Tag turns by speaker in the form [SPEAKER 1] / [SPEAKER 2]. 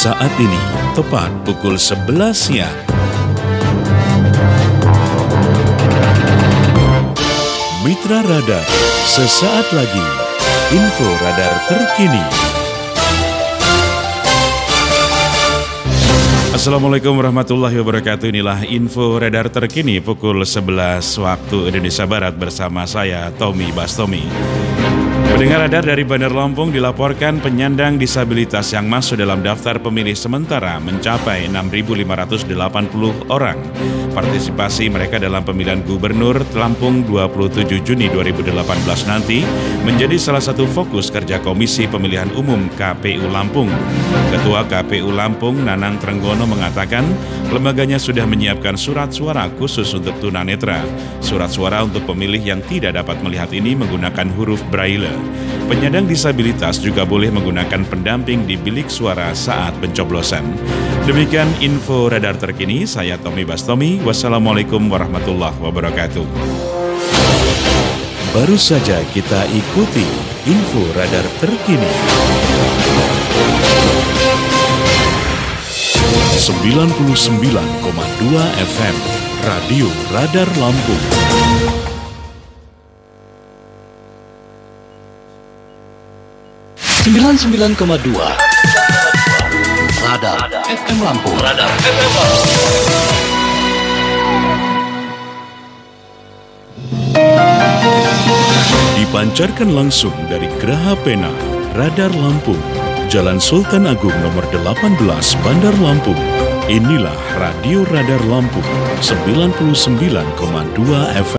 [SPEAKER 1] saat ini, tepat pukul 11 siang. Mitra Radar, sesaat lagi, info radar terkini. Assalamualaikum warahmatullahi wabarakatuh. Inilah info radar terkini pukul 11 waktu Indonesia Barat bersama saya Tommy Bastomi. Pendengar radar dari Bandar Lampung dilaporkan penyandang disabilitas yang masuk dalam daftar pemilih sementara mencapai 6.580 orang. Partisipasi mereka dalam pemilihan gubernur Lampung 27 Juni 2018 nanti menjadi salah satu fokus kerja Komisi Pemilihan Umum KPU Lampung. Ketua KPU Lampung Nanang Trenggono mengatakan lembaganya sudah menyiapkan surat suara khusus untuk tunanetra. Surat suara untuk pemilih yang tidak dapat melihat ini menggunakan huruf braille. Penyandang disabilitas juga boleh menggunakan pendamping di bilik suara saat pencoblosan. Demikian info radar terkini, saya Tommy Bastomi. Wassalamualaikum warahmatullahi wabarakatuh. Baru saja kita ikuti info radar terkini. 99,2 FM Radio Radar Lampung.
[SPEAKER 2] Sembilan sembilan koma dua Radar FM Lampung. Radar FM Lampung.
[SPEAKER 1] Dipancarkan langsung dari Geraha Pena, Radar Lampung, Jalan Sultan Agung nomor 18, Bandar Lampung. Inilah Radio Radar Lampung 99,2 FM.